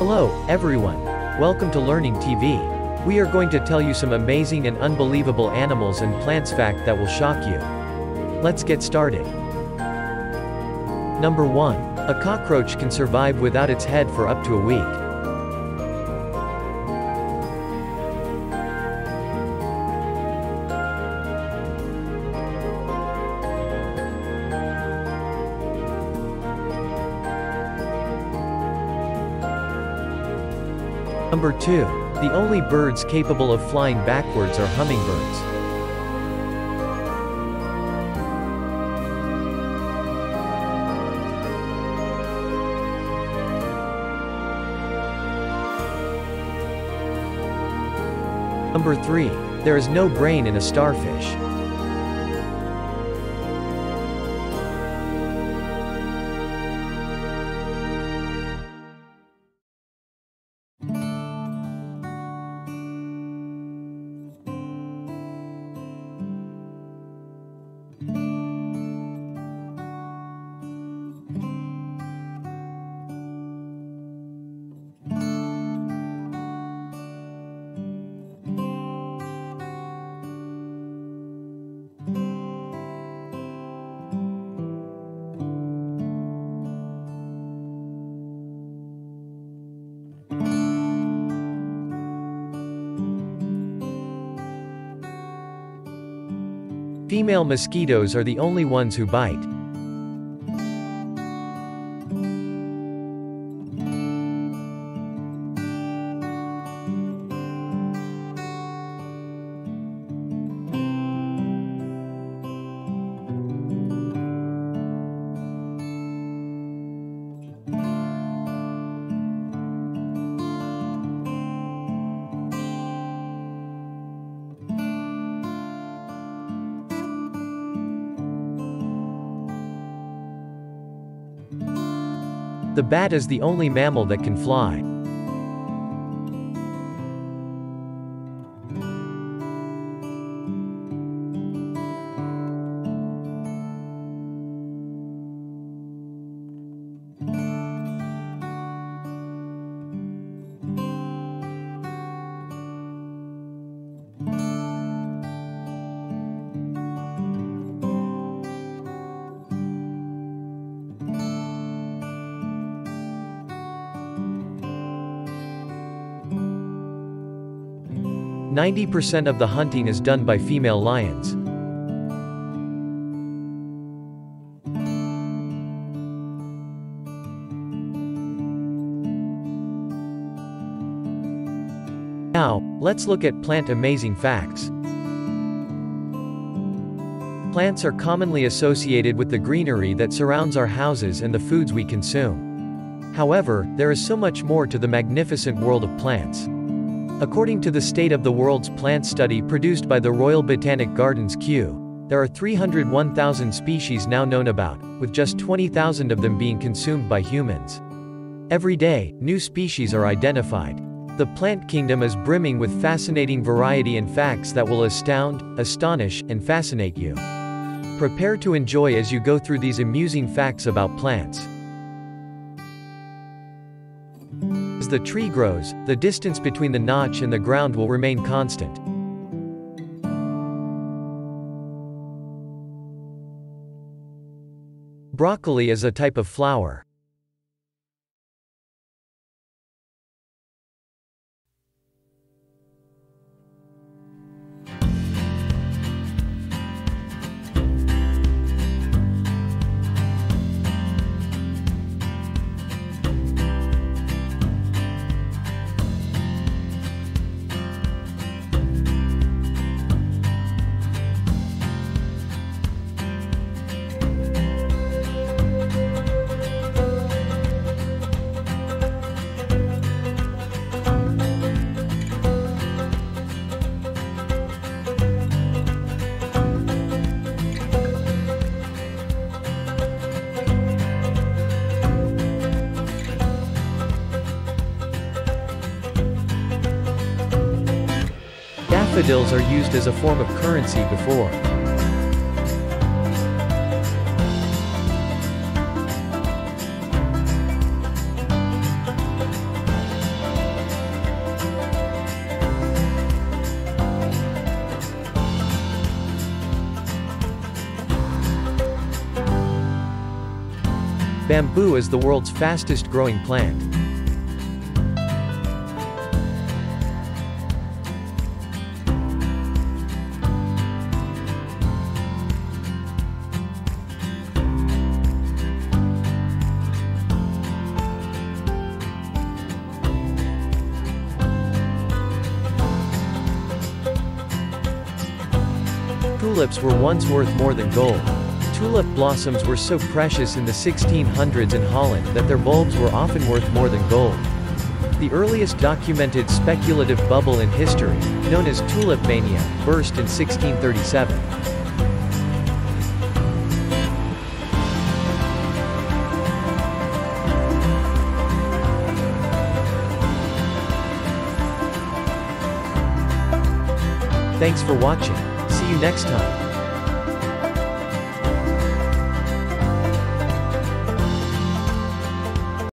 Hello, everyone. Welcome to Learning TV. We are going to tell you some amazing and unbelievable animals and plants fact that will shock you. Let's get started. Number 1. A cockroach can survive without its head for up to a week. Number 2. The only birds capable of flying backwards are hummingbirds. Number 3. There is no brain in a starfish. Female mosquitoes are the only ones who bite. The bat is the only mammal that can fly. Ninety percent of the hunting is done by female lions. Now, let's look at plant amazing facts. Plants are commonly associated with the greenery that surrounds our houses and the foods we consume. However, there is so much more to the magnificent world of plants. According to the State of the World's Plant Study produced by the Royal Botanic Gardens Kew, there are 301,000 species now known about, with just 20,000 of them being consumed by humans. Every day, new species are identified. The plant kingdom is brimming with fascinating variety and facts that will astound, astonish, and fascinate you. Prepare to enjoy as you go through these amusing facts about plants. The tree grows, the distance between the notch and the ground will remain constant. Broccoli is a type of flower. Daffodils are used as a form of currency before. Bamboo is the world's fastest growing plant. Tulips were once worth more than gold. Tulip blossoms were so precious in the 1600s in Holland that their bulbs were often worth more than gold. The earliest documented speculative bubble in history, known as tulip mania, burst in 1637. Thanks for watching. You next time.